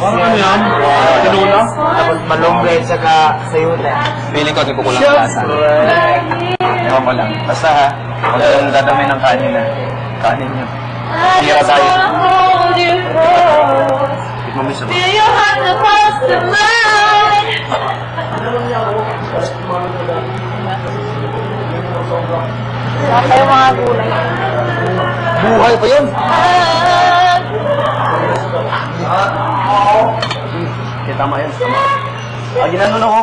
and... Ano yan? Tinuna? Tapos malunggay saka sayuta. Feeling ko di ko kulang lasa. Ewan ko lang. Basta ha, huwag kang dadamay ng kanin na. Kanin nyo. Tira tayo. Mo isa ba? Feel your heart across the line. Wala kayo mga gulay. Buhay pa yun! Tama yun. Tama. Ah, ginano na ko.